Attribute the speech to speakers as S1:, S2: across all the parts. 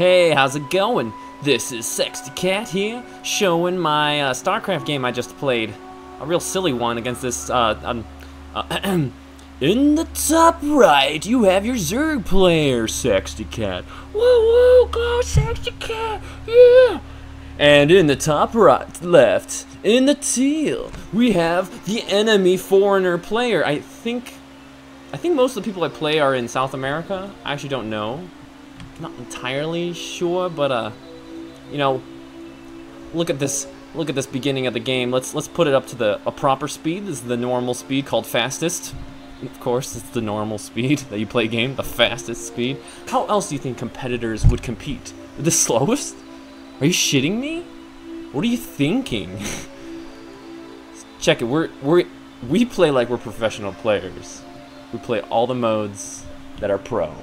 S1: Hey, how's it going? This is Sexty Cat here, showing my uh, StarCraft game I just played. A real silly one against this, uh, um, uh, In the top right, you have your Zerg player, Sexty Cat. Woo woo, go Sexty Cat, yeah! And in the top right, left, in the teal, we have the enemy foreigner player. I think, I think most of the people I play are in South America. I actually don't know. Not entirely sure, but uh, you know, look at this. Look at this beginning of the game. Let's let's put it up to the a proper speed. This is the normal speed called fastest. Of course, it's the normal speed that you play a game, the fastest speed. How else do you think competitors would compete? The slowest? Are you shitting me? What are you thinking? Check it. We're we're we play like we're professional players. We play all the modes that are pro.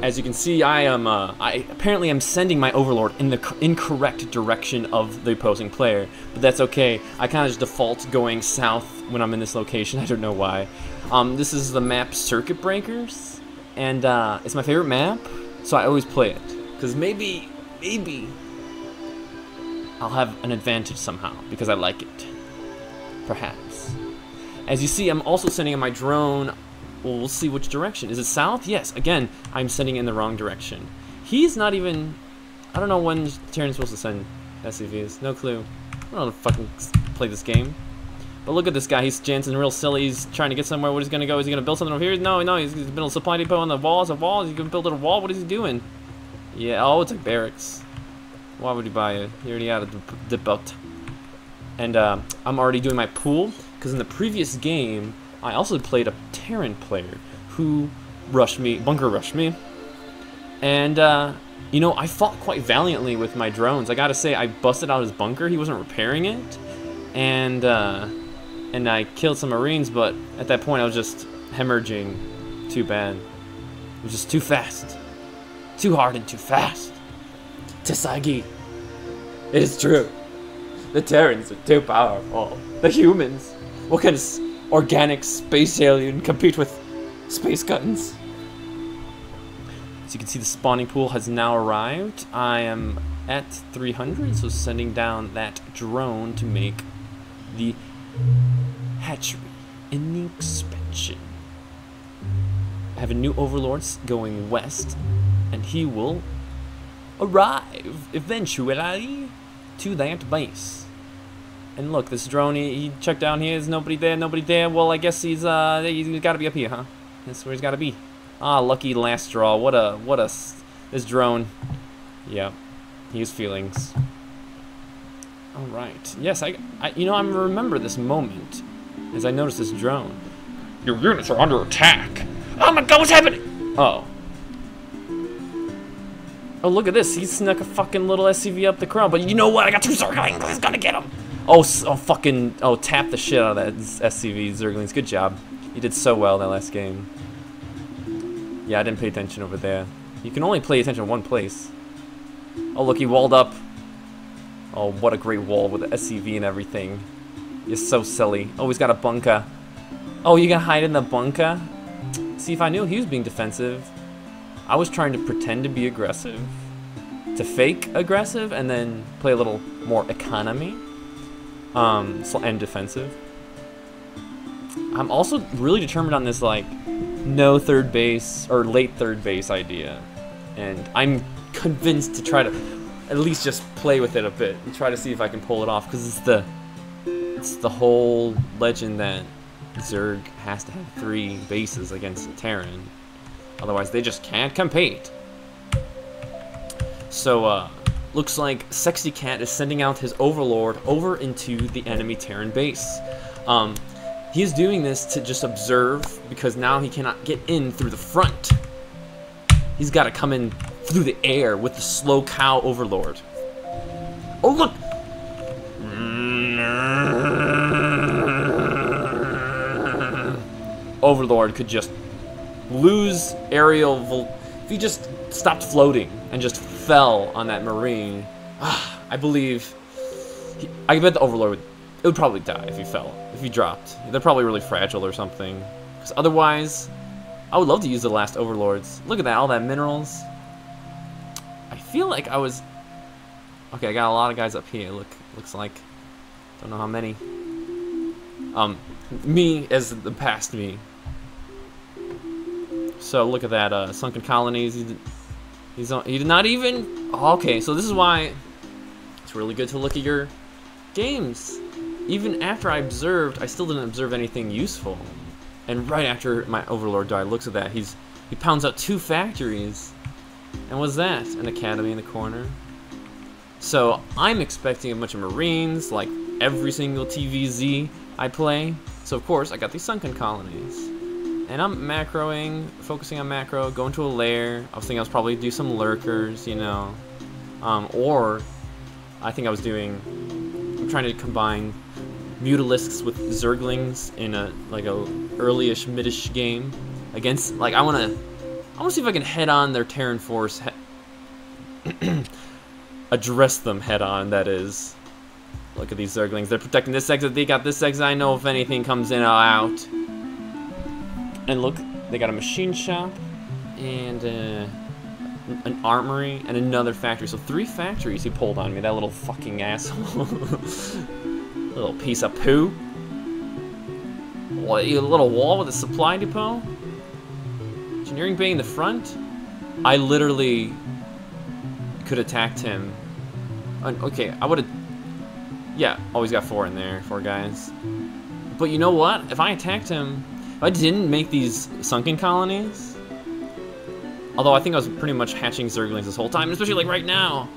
S1: As you can see, I am, uh, I apparently am sending my Overlord in the incorrect direction of the opposing player, but that's okay. I kind of just default going south when I'm in this location, I don't know why. Um, this is the map Circuit Breakers, and uh, it's my favorite map, so I always play it. Because maybe, maybe, I'll have an advantage somehow, because I like it. Perhaps. As you see, I'm also sending in my drone well, we'll see which direction. Is it south? Yes. Again, I'm sending in the wrong direction. He's not even... I don't know when Terran's supposed to send SCVs. No clue. I don't know how to fucking play this game. But look at this guy. He's Jansen real silly. He's trying to get somewhere. What is he going to go? Is he going to build something over here? No, no. He's, he's building a supply depot on the walls. A wall. He's going to build a wall. What is he doing? Yeah. Oh, it's like barracks. Why would he buy it? He already had a depot. And uh, I'm already doing my pool. Because in the previous game, I also played a Terran player who rushed me, bunker rushed me. And, uh, you know, I fought quite valiantly with my drones. I gotta say, I busted out his bunker. He wasn't repairing it. And, uh, and I killed some Marines, but at that point I was just hemorrhaging too bad. It was just too fast. Too hard and too fast. Tasagi. It is true. The Terrans are too powerful. The humans. What kind of organic space alien compete with space guns. As you can see, the spawning pool has now arrived. I am at 300, so sending down that drone to make the hatchery in the expansion. I have a new overlord going west, and he will arrive eventually to that base. And look, this drone, he, he checked down here. There's nobody there, nobody there. Well, I guess he's, uh, he's got to be up here, huh? That's where he's got to be. Ah, lucky last draw. What a, what a, this drone. Yep. He has feelings. All right. Yes, I, I, you know, I remember this moment as I noticed this drone. Your units are under attack. Oh my god, what's happening? Oh. Oh, look at this. He snuck a fucking little SCV up the crown. But you know what? I got two circling. He's gonna get him. Oh, oh, fucking, oh, tap the shit out of that SCV, Zerglings. Good job. You did so well that last game. Yeah, I didn't pay attention over there. You can only pay attention in one place. Oh, look, he walled up. Oh, what a great wall with the SCV and everything. You're so silly. Oh, he's got a bunker. Oh, you gonna hide in the bunker? See, if I knew he was being defensive, I was trying to pretend to be aggressive. To fake aggressive and then play a little more economy um, and defensive. I'm also really determined on this like no third base or late third base idea, and I'm convinced to try to at least just play with it a bit and try to see if I can pull it off because it's the it's the whole legend that Zerg has to have three bases against Terran, otherwise they just can't compete. So uh, Looks like Sexy Cat is sending out his Overlord over into the enemy Terran base. Um, he is doing this to just observe because now he cannot get in through the front. He's got to come in through the air with the slow cow Overlord. Oh, look! Overlord could just lose aerial... If he just stopped floating and just fell on that marine, I believe, he, I bet the Overlord would, it would probably die if he fell, if he dropped. They're probably really fragile or something. Because otherwise, I would love to use the last Overlords. Look at that, all that minerals. I feel like I was... Okay, I got a lot of guys up here. Look, looks like... Don't know how many. Um, me as the past me. So look at that, uh, sunken colonies. He's, he's he did not even. Okay, so this is why it's really good to look at your games. Even after I observed, I still didn't observe anything useful. And right after my overlord died, looks at that. He's he pounds out two factories. And what's that? An academy in the corner. So I'm expecting a bunch of marines, like every single TVZ I play. So of course I got these sunken colonies. And I'm macroing, focusing on macro, going to a lair. I was thinking I was probably do some lurkers, you know. Um, or I think I was doing, I'm trying to combine mutalisks with zerglings in a like a earlyish midish game against like I want to I want to see if I can head on their Terran force address them head on that is. Look at these zerglings. They're protecting this exit. They got this exit. I know if anything comes in or out and look they got a machine shop and uh, an armory and another factory so three factories he pulled on me that little fucking asshole little piece of poo what, a little wall with a supply depot Engineering bay in the front? I literally could attacked him. Okay, I would have... Yeah, always got four in there, four guys. But you know what? If I attacked him, if I didn't make these sunken colonies, although I think I was pretty much hatching Zerglings this whole time, especially like right now.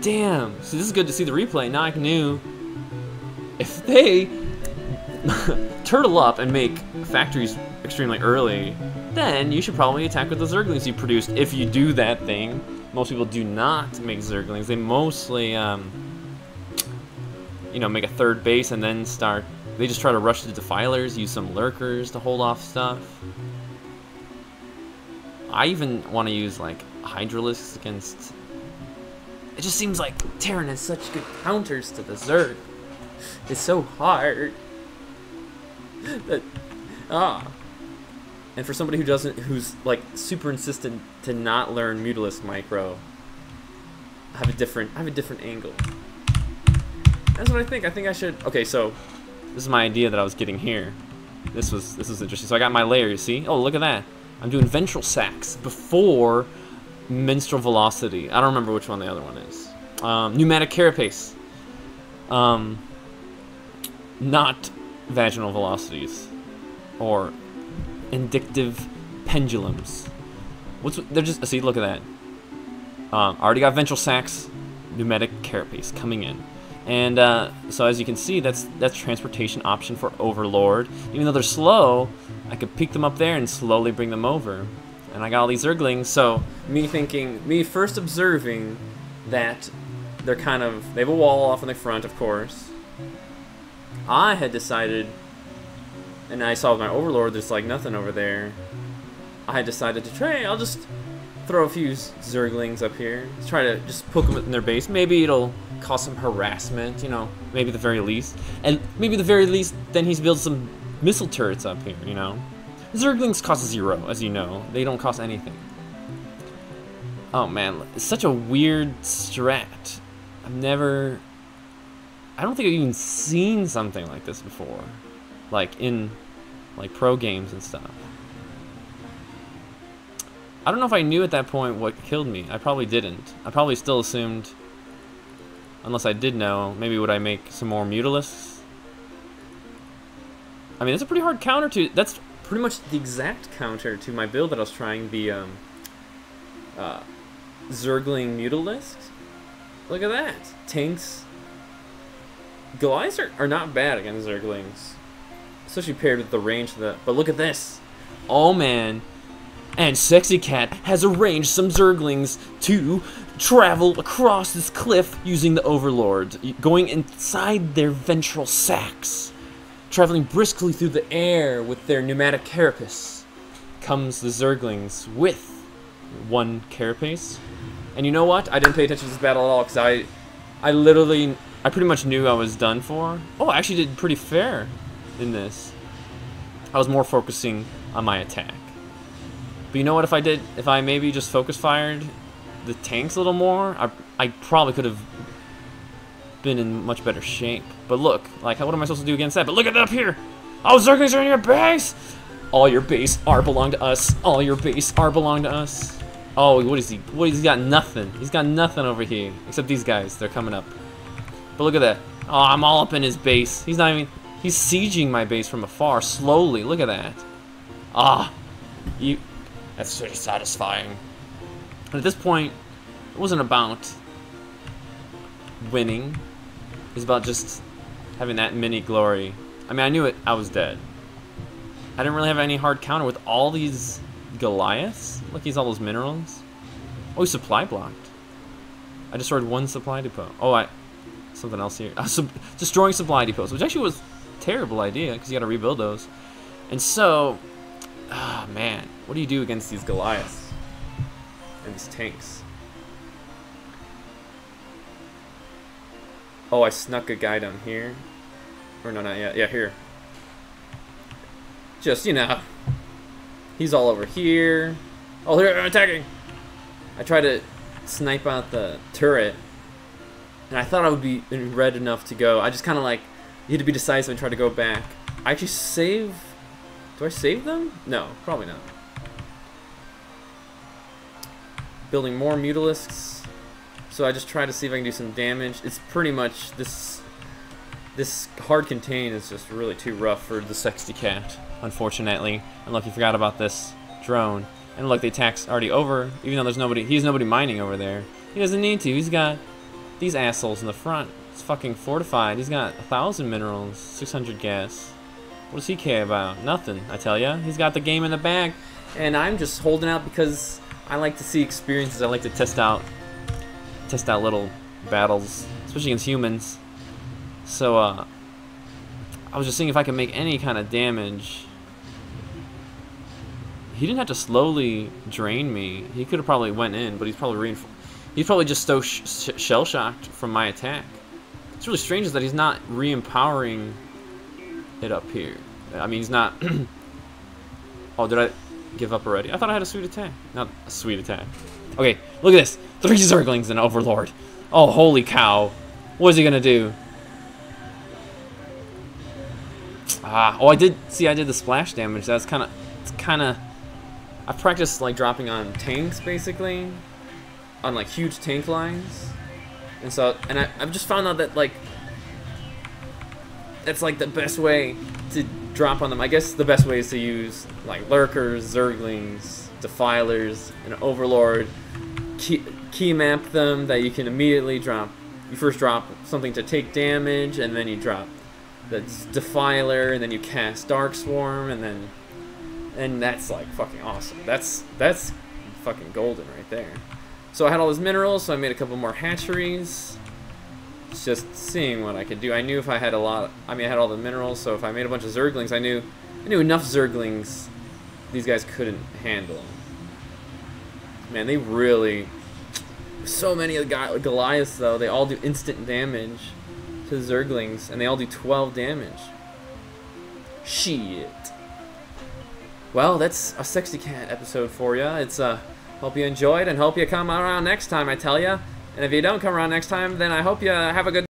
S1: Damn, so this is good to see the replay. Now I knew if they turtle up and make factories extremely early, then you should probably attack with the Zerglings you produced if you do that thing. Most people do not make Zerglings. They mostly, um, you know, make a third base and then start. They just try to rush the Defilers, use some Lurkers to hold off stuff. I even want to use, like, Hydralisks against... It just seems like Terran has such good counters to the Zerg. It's so hard. that, ah. And for somebody who doesn't, who's like super insistent to not learn Mutalisk Micro, I have a different, I have a different angle. That's what I think. I think I should. Okay, so this is my idea that I was getting here. This was this was interesting. So I got my lair. You see? Oh, look at that. I'm doing ventral sacs before menstrual velocity. I don't remember which one the other one is. Um, pneumatic carapace. Um, not vaginal velocities or indicative pendulums. What's they're just see? Look at that. Um, already got ventral sacs, pneumatic carapace coming in, and uh, so as you can see, that's that's transportation option for Overlord. Even though they're slow, I could pick them up there and slowly bring them over. And I got all these Zerglings, so me thinking, me first observing that they're kind of they have a wall off in the front, of course. I had decided and I saw my Overlord, there's like nothing over there. I had decided to try, I'll just throw a few Zerglings up here. Let's try to just poke them in their base. Maybe it'll cause some harassment, you know, maybe the very least. And maybe the very least, then he's built some missile turrets up here, you know. Zerglings cost zero, as you know. They don't cost anything. Oh man, it's such a weird strat. I've never... I don't think I've even seen something like this before like in like pro games and stuff. I don't know if I knew at that point what killed me. I probably didn't. I probably still assumed, unless I did know, maybe would I make some more Mutalisks? I mean, that's a pretty hard counter to, that's pretty much the exact counter to my build that I was trying, the um, uh, Zergling Mutalisks. Look at that. Tanks. Goliaths are, are not bad against Zerglings especially paired with the range of the. But look at this. Oh man. And Sexy Cat has arranged some Zerglings to travel across this cliff using the Overlord, going inside their ventral sacs. Traveling briskly through the air with their pneumatic carapace comes the Zerglings with one carapace. And you know what? I didn't pay attention to this battle at all because I, I literally, I pretty much knew I was done for. Oh, I actually did pretty fair in this. I was more focusing on my attack. But you know what, if I did, if I maybe just focus fired the tanks a little more, I, I probably could have been in much better shape. But look, like, what am I supposed to do against that? But look at that up here! Oh, Zerglings are in your base! All your base are belong to us. All your base are belong to us. Oh, what is he? What? He's got nothing. He's got nothing over here. Except these guys. They're coming up. But look at that. Oh, I'm all up in his base. He's not even... He's sieging my base from afar, slowly. Look at that. Ah. You... That's pretty satisfying. And At this point, it wasn't about winning. It was about just having that mini glory. I mean, I knew it. I was dead. I didn't really have any hard counter with all these Goliaths. Look, he's all those minerals. Oh, he's supply blocked. I destroyed one supply depot. Oh, I... Something else here. Uh, destroying supply depots, which actually was terrible idea, because you gotta rebuild those. And so... Ah, oh, man. What do you do against these Goliaths? And these tanks? Oh, I snuck a guy down here. Or no, not yet. Yeah, here. Just, you know. He's all over here. Oh, they're attacking! I tried to snipe out the turret. And I thought I would be red enough to go. I just kind of like, you had to be decisive and try to go back. I actually save... Do I save them? No, probably not. Building more Mutalisks. So I just try to see if I can do some damage. It's pretty much this this hard contain is just really too rough for the Sexty Cat, unfortunately. And look, he forgot about this drone. And look, the attack's already over, even though there's nobody, he's nobody mining over there. He doesn't need to, he's got these assholes in the front. It's fucking fortified. He's got a thousand minerals, 600 gas. What does he care about? Nothing, I tell ya. He's got the game in the bag. And I'm just holding out because I like to see experiences. I like to test out, test out little battles, especially against humans. So, uh, I was just seeing if I could make any kind of damage. He didn't have to slowly drain me. He could have probably went in, but he's probably. He's probably just so sh sh shell shocked from my attack. It's really strange is that he's not re-empowering it up here. I mean, he's not. oh, did I give up already? I thought I had a sweet attack. Not a sweet attack. Okay, look at this. Three Zerglings and Overlord. Oh, holy cow. What is he gonna do? Ah, oh, I did, see, I did the splash damage. That's kind of, it's kind of, I practiced, like, dropping on tanks, basically, on, like, huge tank lines. And so, and I, I've just found out that, like, that's, like, the best way to drop on them. I guess the best way is to use, like, lurkers, zerglings, defilers, and overlord, key, key map them that you can immediately drop. You first drop something to take damage, and then you drop that's Defiler, and then you cast Dark Swarm, and then and that's like fucking awesome. That's that's fucking golden right there. So I had all those minerals, so I made a couple more hatcheries. Just seeing what I could do. I knew if I had a lot, I mean I had all the minerals, so if I made a bunch of Zerglings, I knew I knew enough Zerglings these guys couldn't handle. Man, they really so many of the Goliaths though, they all do instant damage to Zerglings, and they all do 12 damage. Shit. Well, that's a Sexy Cat episode for you. It's, uh, hope you enjoyed, and hope you come around next time, I tell ya. And if you don't come around next time, then I hope you have a good